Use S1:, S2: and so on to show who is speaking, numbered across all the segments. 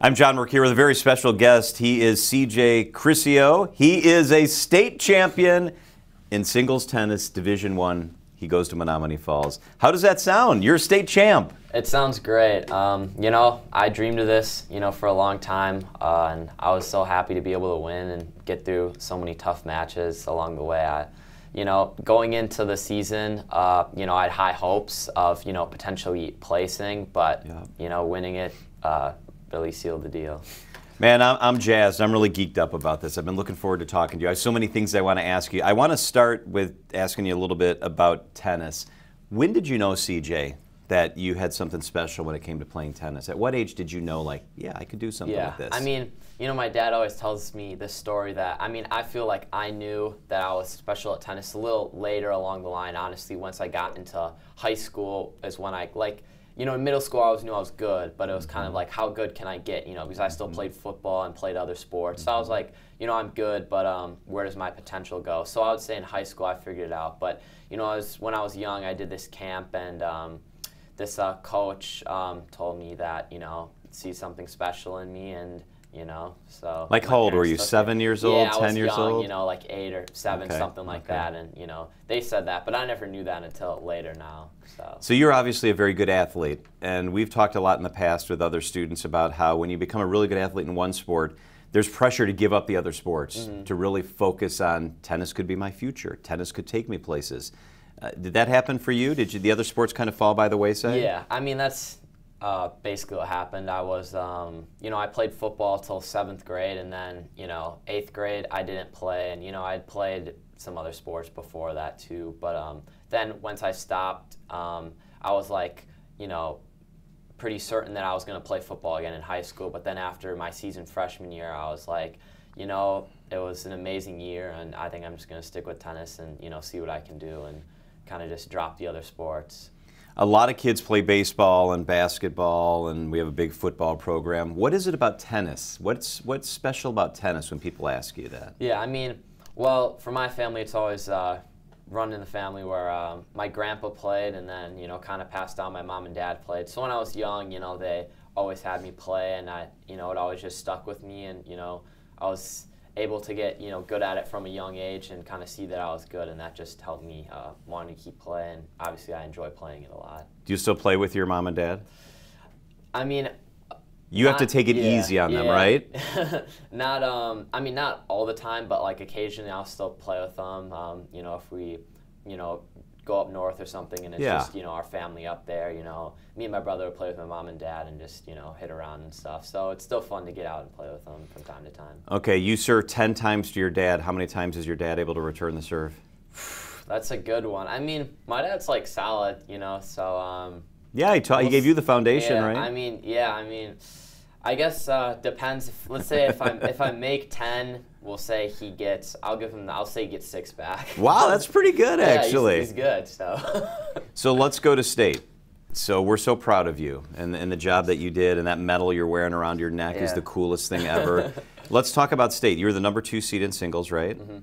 S1: I'm John Mercure here with a very special guest. He is CJ Kryscio. He is a state champion in singles tennis Division One. He goes to Menomonee Falls. How does that sound? You're a state champ.
S2: It sounds great. Um, you know, I dreamed of this, you know, for a long time, uh, and I was so happy to be able to win and get through so many tough matches along the way. I, you know, going into the season, uh, you know, I had high hopes of, you know, potentially placing, but, yeah. you know, winning it uh, really sealed the deal.
S1: Man, I'm, I'm jazzed. I'm really geeked up about this. I've been looking forward to talking to you. I have so many things I want to ask you. I want to start with asking you a little bit about tennis. When did you know, CJ, that you had something special when it came to playing tennis? At what age did you know, like, yeah, I could do something
S2: yeah,
S1: like this?
S2: I mean, you know, my dad always tells me this story that, I mean, I feel like I knew that I was special at tennis a little later along the line, honestly. Once I got into high school is when I, like, you know, in middle school, I always knew I was good, but it was kind of like, how good can I get? You know, because I still mm-hmm. played football and played other sports. So I was mm-hmm. like, you know, I'm good, but um, where does my potential go? So I would say in high school, I figured it out. But you know, I was when I was young, I did this camp, and um, this uh, coach um, told me that you know, see something special in me, and you know, so.
S1: Like how old were you? Seven years old,
S2: yeah,
S1: ten years
S2: young,
S1: old?
S2: You know, like eight or seven,
S1: okay.
S2: something like okay. that. And you know, they said that, but I never knew that until later now. So.
S1: So you're obviously a very good athlete, and we've talked a lot in the past with other students about how when you become a really good athlete in one sport, there's pressure to give up the other sports mm-hmm. to really focus on tennis could be my future. Tennis could take me places. Uh, did that happen for you? Did you, the other sports kind of fall by the wayside?
S2: Yeah, I mean that's uh, basically what happened. I was, um, you know, I played football till seventh grade, and then, you know, eighth grade I didn't play, and you know, I'd played some other sports before that too. But um, then once I stopped, um, I was like, you know, pretty certain that I was going to play football again in high school. But then after my season freshman year, I was like, you know, it was an amazing year, and I think I'm just going to stick with tennis and you know see what I can do and kind of just drop the other sports
S1: a lot of kids play baseball and basketball, and we have a big football program. What is it about tennis? What's what's special about tennis when people ask you that?
S2: Yeah, I mean, well, for my family, it's always uh, run in the family where um, my grandpa played, and then you know, kind of passed down. My mom and dad played. So when I was young, you know, they always had me play, and I, you know, it always just stuck with me, and you know, I was able to get you know good at it from a young age and kind of see that I was good, and that just helped me uh, wanting to keep playing. Obviously, I enjoy playing it a lot.
S1: Do you still play with your mom and dad?
S2: I mean,
S1: you not, have to take it
S2: yeah,
S1: easy on
S2: yeah.
S1: them, right?
S2: not, um, I mean, not all the time, but like occasionally I'll still play with them. Um, you know, if we, you know, go up north or something, and it's yeah. just you know our family up there. You know, me and my brother would play with my mom and dad and just you know hit around and stuff. So it's still fun to get out and play with them from time to time.
S1: Okay, you serve ten times to your dad. How many times is your dad able to return the serve?
S2: That's a good one. I mean, my dad's like solid, you know. So. Um,
S1: yeah, he, taught, he gave you the foundation,
S2: yeah,
S1: right?
S2: I mean, yeah, I mean. I guess uh, depends. If, let's say if I if I make ten, we'll say he gets. I'll give him. I'll say he gets six back.
S1: Wow, that's pretty good actually.
S2: Yeah, he's, he's good. So.
S1: so let's go to state. So we're so proud of you and, and the job that you did, and that medal you're wearing around your neck yeah. is the coolest thing ever. let's talk about state. You were the number two seed in singles, right? Mm-hmm.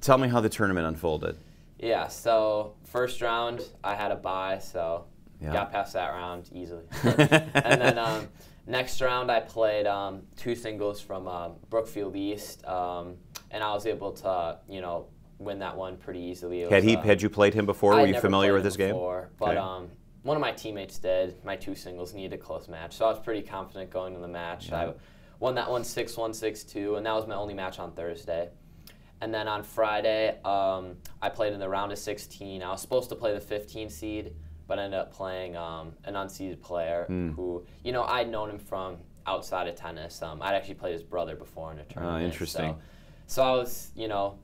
S1: Tell me how the tournament unfolded.
S2: Yeah. So first round, I had a bye, so yeah. got past that round easily. and then. Um, Next round, I played um, two singles from uh, Brookfield East, um, and I was able to, you know, win that one pretty easily.
S1: It had was, he uh, had you played him before? Were you familiar with his
S2: before,
S1: game?
S2: But okay. um, one of my teammates did. My two singles needed a close match, so I was pretty confident going to the match. Yeah. I won that one 6-1, 6-2, and that was my only match on Thursday. And then on Friday, um, I played in the round of 16. I was supposed to play the 15 seed but ended up playing um, an unseeded player mm. who, you know, I'd known him from outside of tennis. Um, I'd actually played his brother before in a ah, tournament.
S1: Oh, interesting.
S2: So, so I was, you know,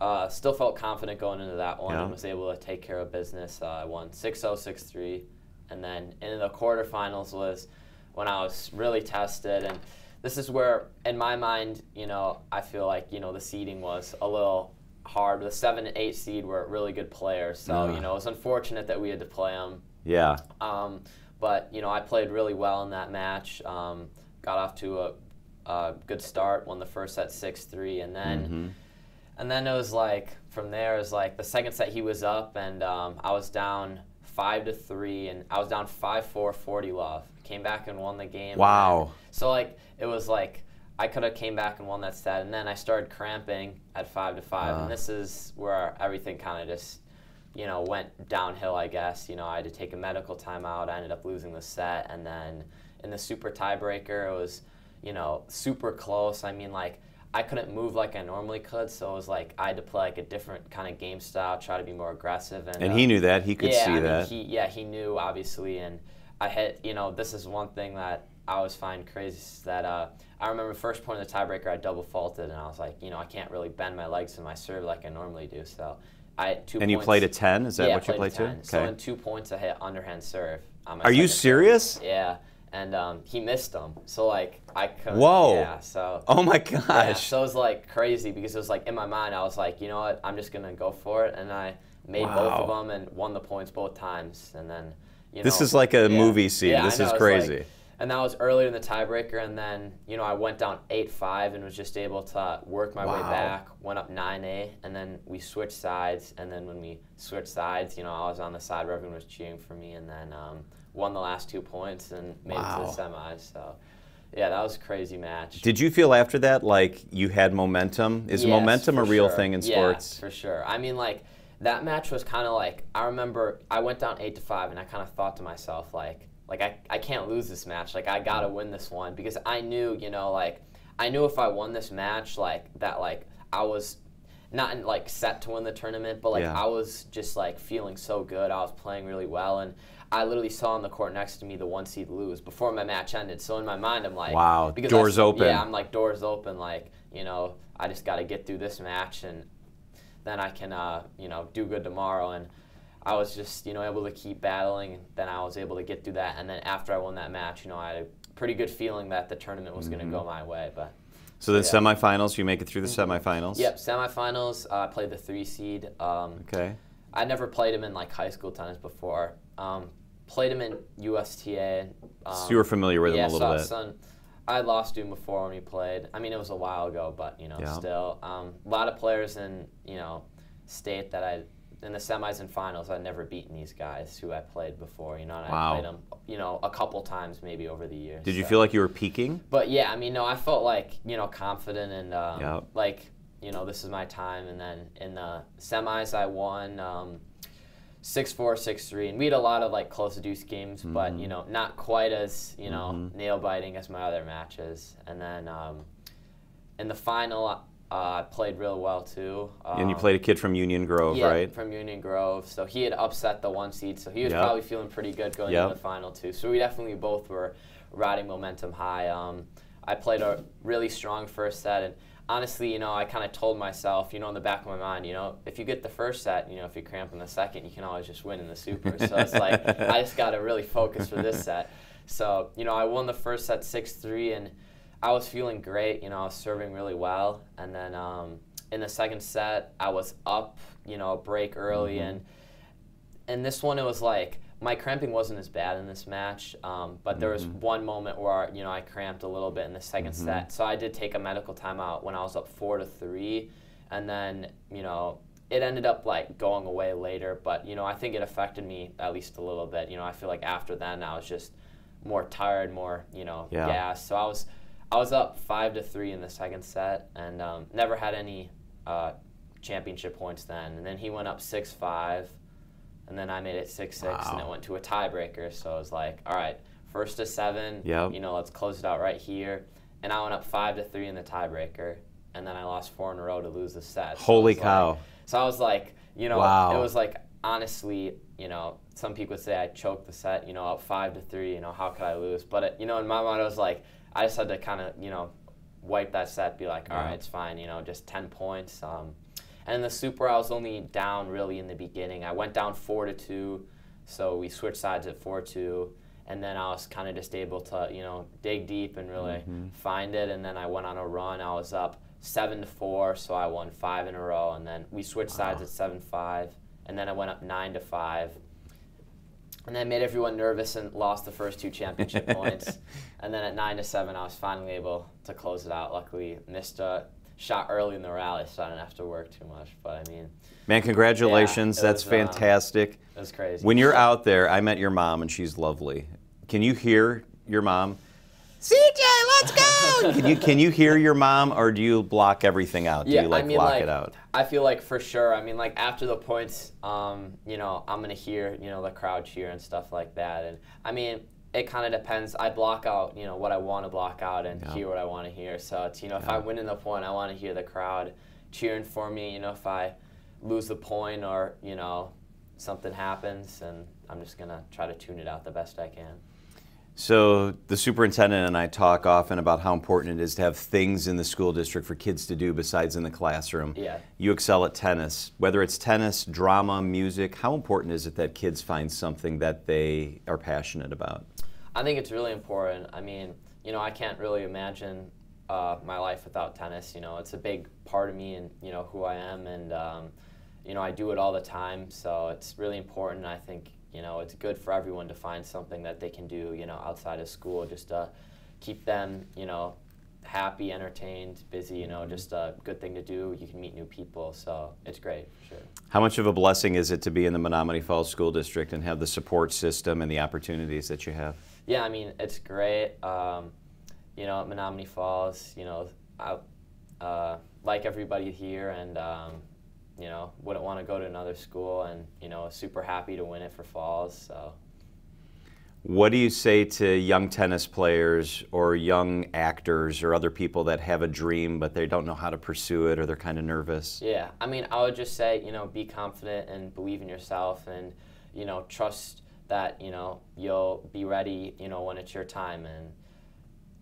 S2: uh, still felt confident going into that one yeah. and was able to take care of business. Uh, I won 6 0, 6 3. And then in the quarterfinals was when I was really tested. And this is where, in my mind, you know, I feel like, you know, the seeding was a little hard. The seven and eight seed were really good players, so you know it was unfortunate that we had to play them.
S1: Yeah.
S2: Um, but you know I played really well in that match. Um, got off to a, a, good start. Won the first set six three, and then. Mm-hmm. And then it was like from there, it was like the second set he was up, and um, I was down five to three, and I was down five four, 40 love. Came back and won the game.
S1: Wow.
S2: So like it was like I could have came back and won that set, and then I started cramping at five to five,
S1: Uh.
S2: and this is where everything kind of just you know went downhill. I guess you know I had to take a medical timeout. I ended up losing the set, and then in the super tiebreaker, it was you know super close. I mean like. I couldn't move like I normally could, so it was like I had to play like a different kind of game style, try to be more aggressive. And,
S1: And
S2: uh,
S1: he knew that. He could
S2: yeah,
S1: see
S2: I mean,
S1: that.
S2: He, yeah, he knew obviously, and I had you know this is one thing that I always find crazy is that uh, I remember first point of the tiebreaker I double faulted, and I was like, you know, I can't really bend my legs in my serve like I normally do, so I two.
S1: and you
S2: points-
S1: played a 10? Is that
S2: yeah,
S1: what you
S2: played
S1: played
S2: a 10.
S1: to?
S2: So in two points I hit underhand serve.
S1: Are you
S2: serve.
S1: serious?
S2: Yeah, and um, he missed them, so like I couldn't.
S1: Whoa.
S2: Yeah, so.
S1: Oh my gosh!
S2: Yeah, so it was like crazy because it was like in my mind I was like, you know what, I'm just gonna go for it, and I made both of them and won the points both times, and then you know.
S1: This is like a
S2: yeah.
S1: movie scene.
S2: Yeah,
S1: this is
S2: was like-
S1: crazy.
S2: And that was earlier in the tiebreaker, and then you know I went down eight five and was just able to work my way back. Went up nine eight, and then we switched sides, and then when we switched sides, you know I was on the side where everyone was cheering for me, and then um, won the last two points and made it to the semis. So yeah, that was a crazy match.
S1: Did you feel after that like you had momentum? Is
S2: Yes,
S1: momentum a real
S2: sure.
S1: thing in
S2: Yeah,
S1: sports?
S2: for sure. I mean, like that match was kind of like I remember I went down eight to five, and I kind of thought to myself like, like I, I can't lose this match. Like I gotta win this one because I knew, you know, like I knew if I won this match, like that, like I was not in, like set to win the tournament, but like
S1: Yeah.
S2: I was just like feeling so good. I was playing really well, and I literally saw on the court next to me the one seed lose before my match ended. So in my mind, I'm like,
S1: Wow,
S2: because
S1: doors
S2: I,
S1: open.
S2: Yeah, I'm like doors open. Like you know, I just got to get through this match, and then I can uh, you know do good tomorrow. And I was just you know able to keep battling. And then I was able to get through that. And then after I won that match, you know, I had a pretty good feeling that the tournament was going to go my way. But
S1: So then
S2: Yeah. Mm-hmm.
S1: semifinals, you make it through the semifinals.
S2: yep, semifinals. Uh, I played the three seed. Um,
S1: Okay.
S2: I never played him in like high school tennis before. Um, played him in USTA. Um,
S1: so you were familiar with him
S2: yeah,
S1: a little
S2: so,
S1: bit.
S2: Son, I lost to him before when we played. I mean, it was a while ago, but you know,
S1: Yeah.
S2: still, um, a lot of players in you know, state that I in the semis and finals, I'd never beaten these guys who I played before. You know, and
S1: Wow.
S2: I played them, you know, a couple times maybe over the years.
S1: Did you feel like you were peaking?
S2: But yeah, I mean, no, I felt like you know confident and um,
S1: Yep.
S2: like you know this is my time. And then in the semis, I won um, six four, six three, and we had a lot of like close deuce games, but
S1: Mm-hmm.
S2: you know not quite as you know nail biting as my other matches. And then um, in the final, uh, I played real well too.
S1: and you
S2: Um,
S1: played a kid from Union Grove,
S2: yeah,
S1: right?
S2: from Union Grove. So he had upset the one seed, so he was
S1: Yep.
S2: probably feeling pretty good going
S1: Yep.
S2: into the final too. So we definitely both were riding momentum high. Um, I played a really strong first set, and honestly, you know, I kind of told myself, you know, in the back of my mind, you know, if you get the first set, you know, if you cramp in the second, you can always just win in the super. so it's like I just got to really focus for this set. So you know, I won the first set six three, and I was feeling great. You know, I was serving really well, and then um, in the second set, I was up. You know, a break early, and and this one it was like my cramping wasn't as bad in this match, um, but there was one moment where you know I cramped a little bit in the 2nd set, so I did take a medical timeout when I was up four to three, and then you know it ended up like going away later, but you know I think it affected me at least a little bit. You know I feel like after then I was just more tired, more you know
S1: Yeah.
S2: gassed, so I was I was up five to three in the second set, and um, never had any uh, championship points then, and then he went up six five and then I made it six six, and it went to a tiebreaker. So I was like, all right, first to seven.
S1: Yep.
S2: You know, let's close it out right here. And I went up five to three in the tiebreaker, and then I lost four in a row to lose the set. So
S1: Holy
S2: was like-
S1: cow.
S2: so I was like, you know,
S1: Wow.
S2: it was like honestly, you know, some people would say I choked the set, you know, up five to three. You know, how could I lose? But it, you know, in my mind, I was like, I just had to kind of, you know, wipe that set, be like, all right,
S1: Yeah.
S2: it's fine. You know, just ten points. Um, and in the super, I was only down really in the beginning. I went down four to two, so we switched sides at four two, and then I was kind of just able to you know dig deep and really find it. And then I went on a run. I was up seven to four, so I won five in a row. And then we switched sides at seven five, and then I went up nine to five. And that made everyone nervous and lost the first two championship points. And then at nine to seven, I was finally able to close it out. Luckily, missed a shot early in the rally, so I didn't have to work too much. But I mean,
S1: Man, congratulations.
S2: Yeah,
S1: That's
S2: was, um,
S1: fantastic.
S2: it was crazy.
S1: When you're out there, I met your mom and she's lovely. Can you hear your mom? CJ, let's go! can you can you hear your mom or do you block everything out? Do
S2: yeah,
S1: you like
S2: I mean,
S1: block
S2: like,
S1: it out?
S2: I feel like for sure. I mean, like after the points, um, you know, I'm gonna hear, you know, the crowd cheer and stuff like that. And I mean, it kind of depends. I block out, you know, what I want to block out and
S1: Yeah.
S2: hear what I want to hear. So it's, you know, if
S1: Yeah.
S2: I win in the point, I want to hear the crowd cheering for me. You know, if I lose the point or you know something happens, and I'm just gonna try to tune it out the best I can.
S1: So the superintendent and I talk often about how important it is to have things in the school district for kids to do besides in the classroom.
S2: Yeah.
S1: You excel at tennis. Whether it's tennis, drama, music, how important is it that kids find something that they are passionate about?
S2: I think it's really important. I mean, you know, I can't really imagine uh, my life without tennis. You know, it's a big part of me and you know who I am, and um, you know I do it all the time. So it's really important. I think you know it's good for everyone to find something that they can do. You know, outside of school, just to keep them you know happy, entertained, busy. You know, just a good thing to do. You can meet new people, so it's great sure.
S1: How much of a blessing is it to be in the Menomonee Falls School District and have the support system and the opportunities that you have?
S2: Yeah, I mean it's great. Um, you know, Menomonee Falls, you know, I uh, like everybody here, and um, you know, wouldn't want to go to another school, and you know, super happy to win it for Falls. So
S1: What do you say to young tennis players or young actors or other people that have a dream but they don't know how to pursue it or they're kind of nervous?
S2: yeah, I mean, I would just say, you know, be confident and believe in yourself, and you know, trust that you know you'll be ready, you know, when it's your time, and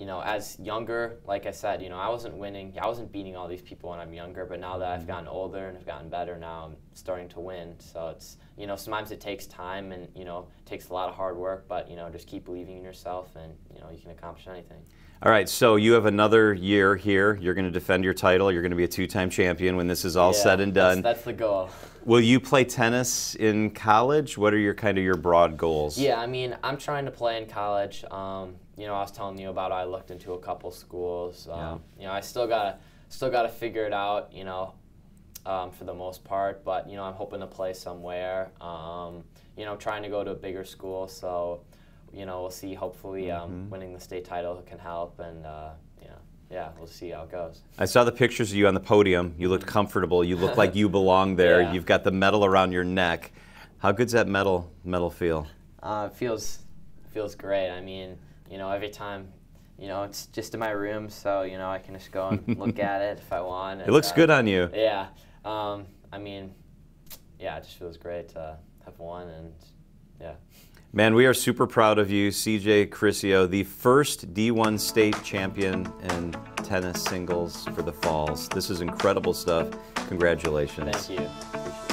S2: you know, as younger, like I said, you know, I wasn't winning, I wasn't beating all these people when I'm younger, but now that I've gotten older and I've gotten better, now I'm starting to win. So it's, you know, sometimes it takes time and, you know, it takes a lot of hard work, but, you know, just keep believing in yourself and, you know, you can accomplish anything.
S1: All right, so you have another year here. You're going to defend your title. You're going to be a two time champion when this is all
S2: Yeah,
S1: said and
S2: that's-
S1: done.
S2: That's, the goal.
S1: Will you play tennis in college? What are your kind of your broad goals?
S2: Yeah, I mean, I'm trying to play in college. Um, you know, I was telling you about I looked into a couple schools. Um, You know, I still gotta still gotta figure it out. You know, um, for the most part, but you know, I'm hoping to play somewhere. Um, you know, trying to go to a bigger school. So, you know, we'll see. Hopefully, um, winning the state title can help, and uh, you know, yeah, we'll see how it goes.
S1: I saw the pictures of you on the podium. You looked comfortable. You look like you belong there.
S2: Yeah.
S1: You've got the medal around your neck. How good's that medal medal feel?
S2: Uh, it feels feels great. I mean, you know, every time, you know, it's just in my room, so you know, I can just go and look at it if I want.
S1: It looks
S2: uh,
S1: good on you.
S2: Yeah. Um, I mean, yeah, it just feels great to have won, and yeah.
S1: Man, we are super proud of you, CJ Kryscio, the first D1 state champion in tennis singles for the Falls. This is incredible stuff. Congratulations.
S2: Thank you. Appreciate